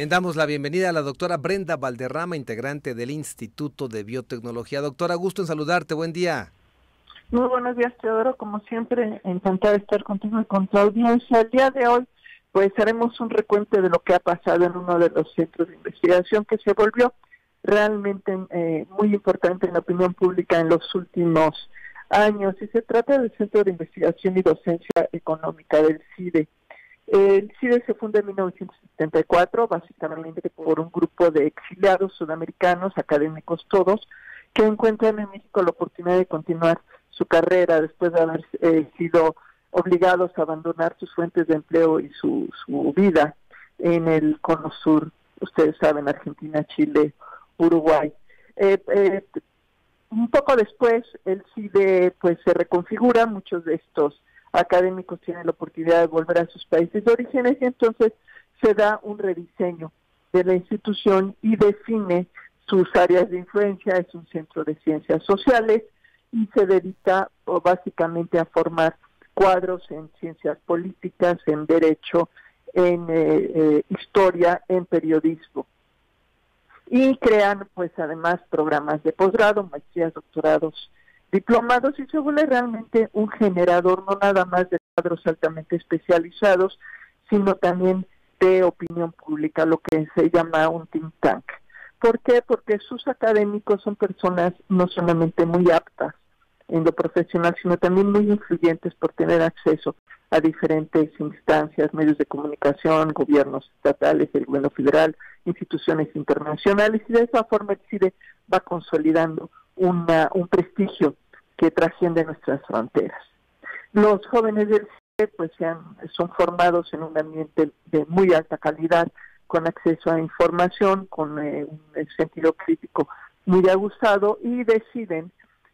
Bien, damos la bienvenida a la doctora Brenda Valderrama, integrante del Instituto de Biotecnología. Doctora, gusto en saludarte. Buen día. Muy buenos días, Teodoro. Como siempre, encantada de estar contigo y con tu audiencia. El día de hoy, pues haremos un recuento de lo que ha pasado en uno de los centros de investigación que se volvió realmente eh, muy importante en la opinión pública en los últimos años. Y se trata del Centro de Investigación y Docencia Económica del CIDE. El CIDE se funda en 1974, básicamente por un grupo de exiliados sudamericanos, académicos todos, que encuentran en México la oportunidad de continuar su carrera después de haber eh, sido obligados a abandonar sus fuentes de empleo y su, vida en el cono sur, ustedes saben, Argentina, Chile, Uruguay. Eh, eh, un poco después el CIDE pues se reconfigura, muchos de estos académicos tienen la oportunidad de volver a sus países de orígenes y entonces se da un rediseño de la institución y define sus áreas de influencia, es un centro de ciencias sociales y se dedica básicamente a formar cuadros en ciencias políticas, en derecho, en eh, eh, historia, en periodismo. Y crean pues además programas de posgrado, maestrías, doctorados diplomados y se vuelve realmente un generador no nada más de cuadros altamente especializados, sino también de opinión pública, lo que se llama un think tank. ¿Por qué? Porque sus académicos son personas no solamente muy aptas en lo profesional, sino también muy influyentes por tener acceso a diferentes instancias, medios de comunicación, gobiernos estatales, el gobierno federal, instituciones internacionales, y de esa forma el va consolidando una, un prestigio que trasciende nuestras fronteras. Los jóvenes del CIE pues son formados en un ambiente de muy alta calidad, con acceso a información, con eh, un sentido crítico muy agustado y deciden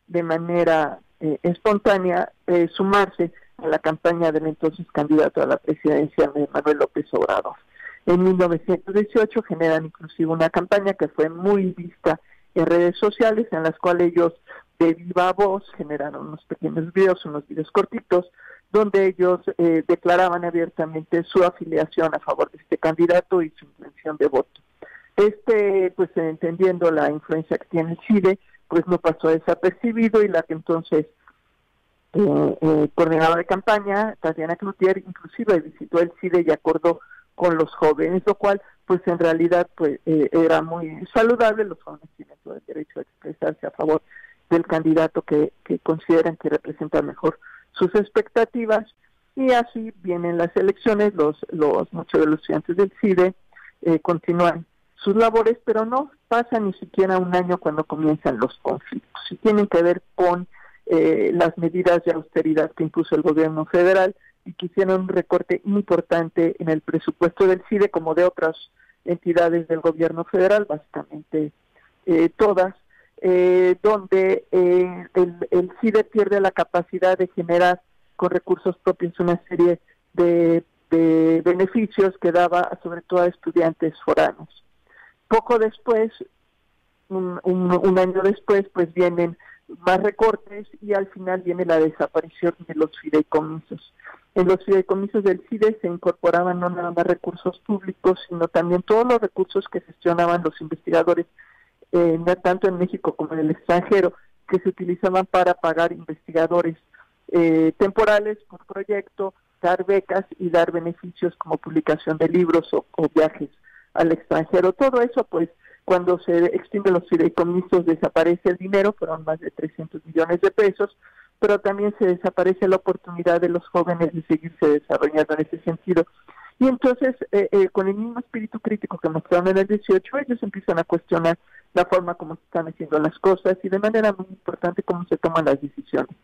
de manera eh, espontánea eh, sumarse a la campaña del entonces candidato a la presidencia de Manuel López Obrador. En 1918 generan inclusive una campaña que fue muy vista en redes sociales en las cuales ellos de viva voz generaron unos pequeños videos, unos videos cortitos, donde ellos eh, declaraban abiertamente su afiliación a favor de este candidato y su intención de voto. Este, pues entendiendo la influencia que tiene Chile, pues no pasó desapercibido y la que entonces eh, eh, de campaña, Tatiana Cloutier, inclusive visitó el CIDE y acordó con los jóvenes, lo cual pues en realidad pues eh, era muy saludable, los jóvenes tienen todo el derecho a expresarse a favor del candidato que, consideran que representa mejor sus expectativas. Y así vienen las elecciones, los, los muchos de los estudiantes del CIDE eh, continúan sus labores, pero no pasa ni siquiera un año cuando comienzan los conflictos. Y tienen que ver con eh, las medidas de austeridad que impuso el gobierno federal y que hicieron un recorte importante en el presupuesto del CIDE como de otras entidades del gobierno federal, básicamente eh, todas, eh, donde eh, el, CIDE pierde la capacidad de generar con recursos propios una serie de, beneficios que daba sobre todo a estudiantes foranos. Poco después, un, un, año después, pues vienen más recortes y al final viene la desaparición de los fideicomisos. En los fideicomisos del CIDE se incorporaban no nada más recursos públicos, sino también todos los recursos que gestionaban los investigadores eh, tanto en México como en el extranjero, que se utilizaban para pagar investigadores eh, temporales por proyecto, dar becas y dar beneficios como publicación de libros o, viajes al extranjero. Todo eso, pues, cuando se extinguen los fideicomisos desaparece el dinero, fueron más de 300 millones de pesos, pero también se desaparece la oportunidad de los jóvenes de seguirse desarrollando en ese sentido. Y entonces, eh, eh, con el mismo espíritu crítico que mostraron en el 18, ellos empiezan a cuestionar la forma como se están haciendo las cosas y de manera muy importante cómo se toman las decisiones.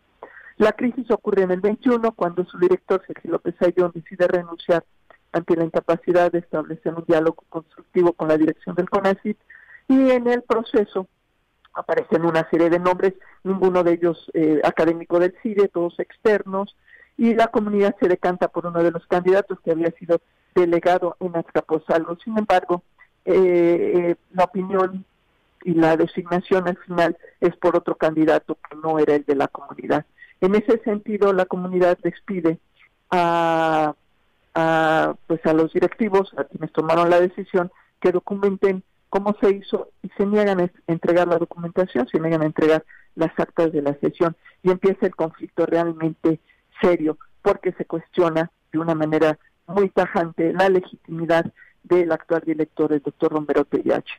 La crisis ocurre en el 21 cuando su director, Sergio López Ayón, decide renunciar ante la incapacidad de establecer un diálogo constructivo con la dirección del CONACYT y en el proceso aparecen una serie de nombres, ninguno de ellos eh, académico del CIDE, todos externos, y la comunidad se decanta por uno de los candidatos que había sido delegado en Azcapotzalco. Sin embargo, eh, eh, la opinión y la designación al final es por otro candidato que no era el de la comunidad. En ese sentido, la comunidad despide a, a, pues a los directivos, a quienes tomaron la decisión, que documenten cómo se hizo y se niegan a entregar la documentación, se niegan a entregar las actas de la sesión y empieza el conflicto realmente serio porque se cuestiona de una manera muy tajante la legitimidad del actual director, el doctor Romero Tellache.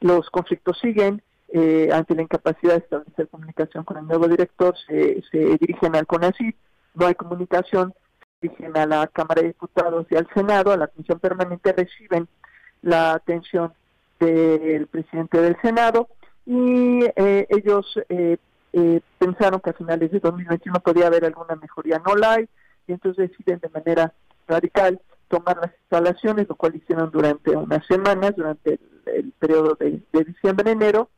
Los conflictos siguen, eh, ante la incapacidad de establecer comunicación con el nuevo director, se, dirigen al CONACYT, no hay comunicación, se dirigen a la Cámara de Diputados y al Senado, a la Comisión Permanente, reciben la atención del presidente del Senado y eh, ellos eh, eh, pensaron que a finales de 2021 podía haber alguna mejoría, no la hay, y entonces deciden de manera radical tomar las instalaciones, lo cual hicieron durante unas semanas, durante el, periodo de, diciembre-enero,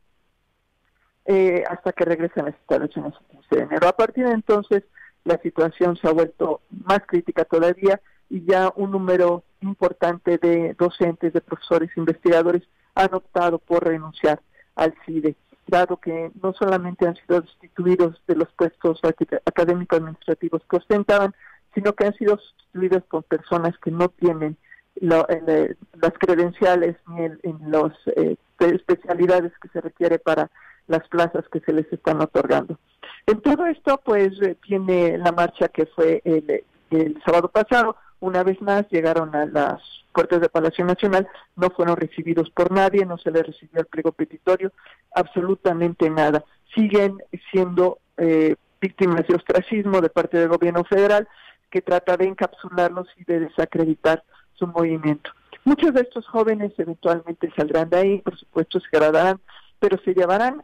hasta que regresan las instalaciones el 15 de enero. A partir de entonces, la situación se ha vuelto más crítica todavía y ya un número importante de docentes, de profesores, investigadores han optado por renunciar al CIDE, dado que no solamente han sido destituidos de los puestos académicos administrativos que ostentaban, sino que han sido sustituidos por personas que no tienen eh, las credenciales ni en las eh, especialidades que se requiere para las plazas que se les están otorgando. En todo esto, pues, eh, tiene la marcha que fue el, el sábado pasado, una vez más llegaron a las puertas de Palacio Nacional, no fueron recibidos por nadie, no se les recibió el pliego petitorio, absolutamente nada. Siguen siendo eh, víctimas de ostracismo de parte del gobierno federal que trata de encapsularlos y de desacreditar su movimiento. Muchos de estos jóvenes eventualmente saldrán de ahí, por supuesto se gradarán, pero se llevarán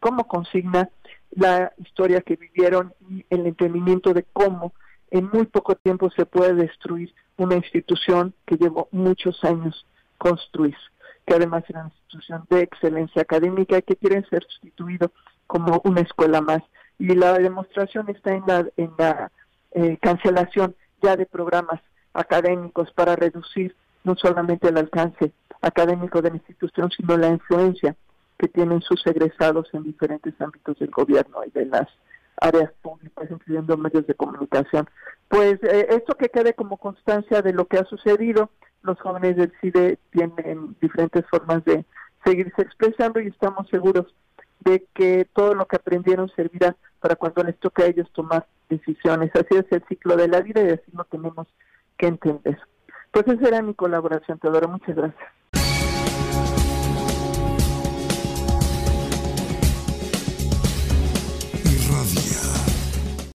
como consigna la historia que vivieron y el entendimiento de cómo en muy poco tiempo se puede destruir una institución que llevó muchos años construir, que además era una institución de excelencia académica y que quiere ser sustituido como una escuela más. Y la demostración está en la, en la eh, cancelación ya de programas académicos para reducir no solamente el alcance académico de la institución, sino la influencia que tienen sus egresados en diferentes ámbitos del gobierno y de las áreas públicas, incluyendo medios de comunicación. Pues eh, esto que quede como constancia de lo que ha sucedido, los jóvenes del CIDE tienen diferentes formas de seguirse expresando y estamos seguros de que todo lo que aprendieron servirá para cuando les toque a ellos tomar decisiones. Así es el ciclo de la vida y así lo tenemos que entender. Pues esa era mi colaboración, Teodoro. Muchas gracias.